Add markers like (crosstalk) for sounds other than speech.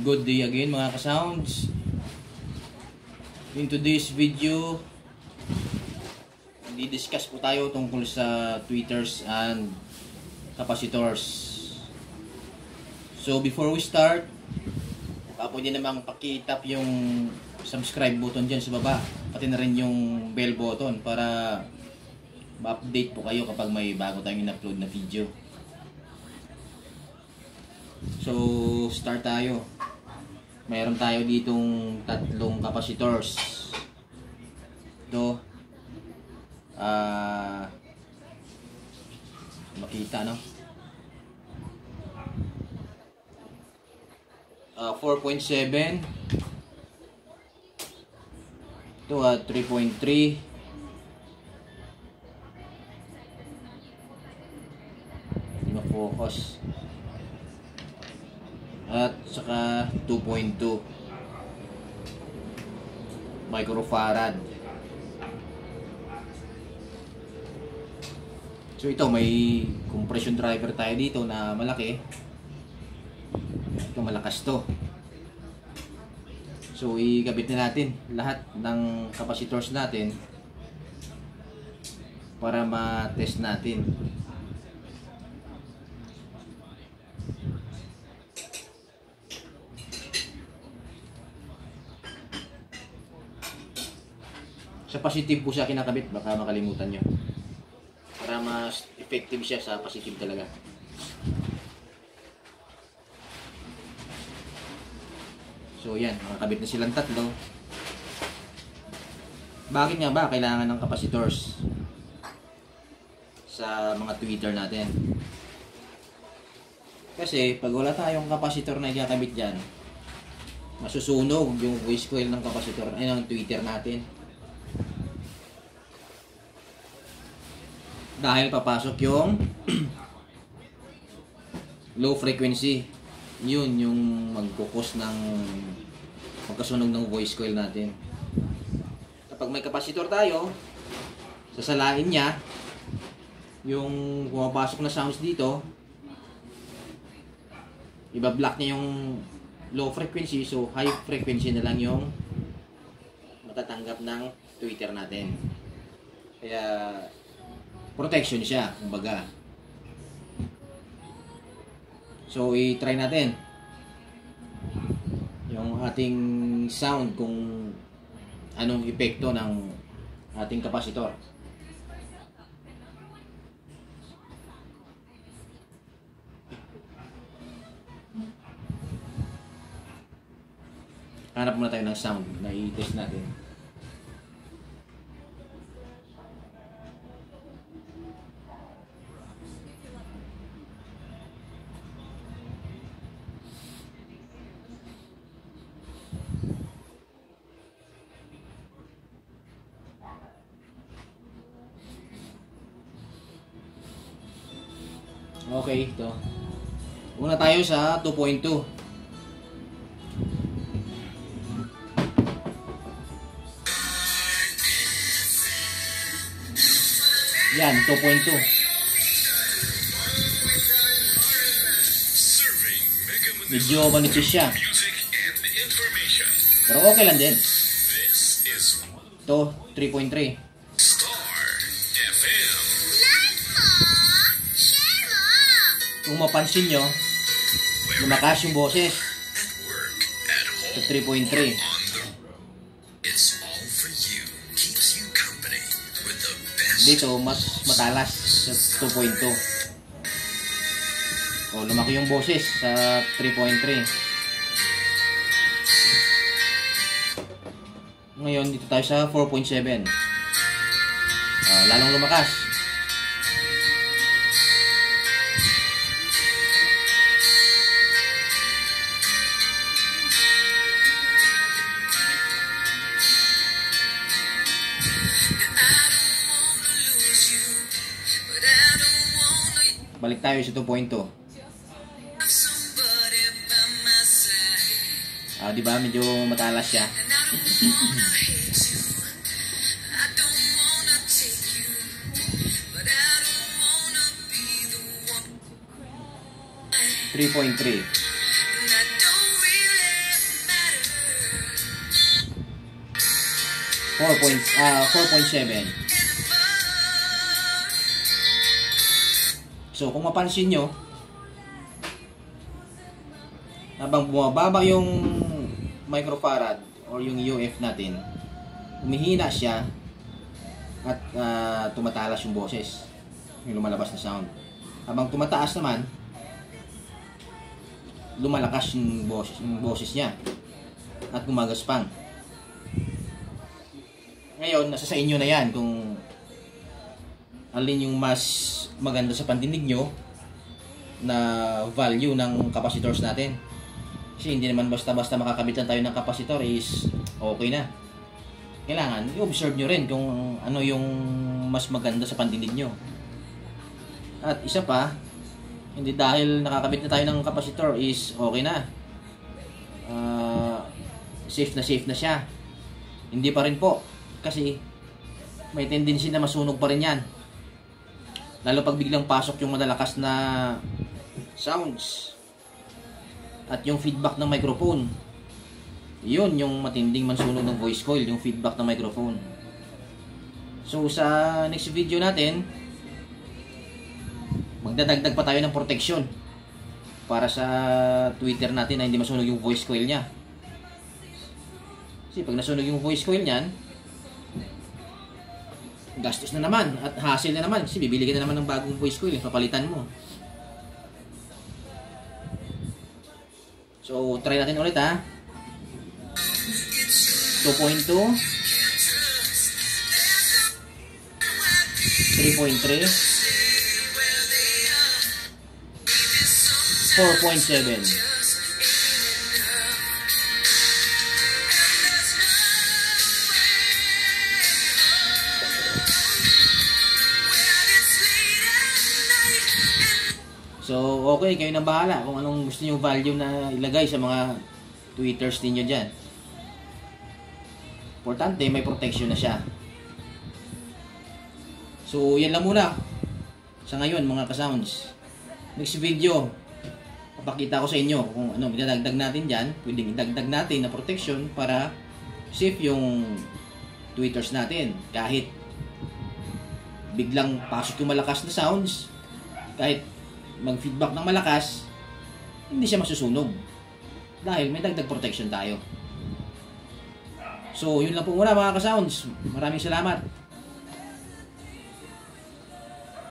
Good day again mga ka-sounds. In today's video, di-discuss po tayo tungkol sa tweeters and capacitors. So before we start, uh, pwede namang pakitap yung subscribe button dyan sa baba. Pati na rin yung bell button para ma-update po kayo kapag may bago tayong in-upload na video. So, start tayo. Mayroon tayo ditong tatlong capacitors. Ito. Ah... makita, no? Ah, 4.7. Ito, ah, 3.3. Hindi ma-focus at saka 2.2 microfarad. So ito may compression driver tayo dito na malaki. Ito malakas to. So ikabit na natin lahat ng capacitors natin para ma-test natin Sa positive po siya kinakabit, baka makalimutan nyo. Para mas effective siya sa positive talaga. So yan, makakabit na silang tatlo. Bakit nga ba kailangan ng capacitors sa mga tweeter natin? Kasi pag wala tayong capacitor na ikakabit dyan, masusunog yung voice coil ng capacitor, ay ng tweeter natin. Dahil papasok yung (clears throat) low frequency. Yun yung magkukos ng magkasunog ng voice coil natin. Kapag may kapasitor tayo sasalain niya yung pumapasok na sounds dito. Iba-block niya yung low frequency so high frequency na lang yung matatanggap ng tweeter natin. Kaya protection siya, kumbaga. So, i-try natin yung ating sound kung anong epekto ng ating kapasitor. Hanap muna tayo ng sound na i-test natin. Okay, ito. Una tayo sa 2.2. Yan, 2.2. Medyo manipis siya. Pero okay lang din. Ito, 3.3. Kung mapansin nyo, lumakas yung boses sa 3.3. Dito, mas matalas sa 2.2. O, lumaki yung boses sa 3.3. Ngayon, dito tayo sa 4.7. Uh, lalong lumakas. Balik tayo sa 2.2. Ah, uh, di ba? Medyo matalas siya. (laughs) Three point three. Four point, ah, uh, four point seven. So, kung mapansin nyo, habang bumababa yung microfarad or yung UF natin, umihina siya at ah, tumatalas yung boses, yung lumalabas na sound. Habang tumataas naman, lumalakas yung boses, yung boses niya at gumagaspang. Ngayon, nasa sa inyo na yan kung alin yung mas maganda sa pandinig nyo na value ng capacitors natin. Kasi hindi naman basta-basta makakabit lang tayo ng capacitor is okay na. Kailangan, i-observe nyo rin kung ano yung mas maganda sa pandinig nyo. At isa pa, hindi dahil nakakabit na tayo ng capacitor is okay na. Ah, safe na safe na siya. Hindi pa rin po. Kasi may tendency na masunog pa rin yan. Lalo pag biglang pasok yung malalakas na sounds. At yung feedback ng microphone. Yun yung matinding mansunog ng voice coil, yung feedback ng microphone. So sa next video natin, magdadagdag pa tayo ng protection para sa Twitter natin na hindi masunog yung voice coil niya. Kasi pag nasunog yung voice coil niyan, gastos na naman at hassle na naman. Kasi bibili ka na naman ng bagong voice coil, eh, papalitan mo. So, try natin ulit ha. 2.2 3.3 4.7 So, okay, kayo na bahala kung anong gusto niyo value na ilagay sa mga tweeters ninyo dyan. Importante, may protection na siya. So, yan lang muna. Sa ngayon, mga kasounds. Next video, papakita ko sa inyo kung ano, dinadagdag natin dyan. Pwedeng idagdag natin na protection para safe yung tweeters natin. Kahit biglang pasok yung malakas na sounds, kahit mag-feedback ng malakas, hindi siya masusunog. Dahil may dagdag protection tayo. So, yun lang po muna mga ka-sounds. Maraming salamat.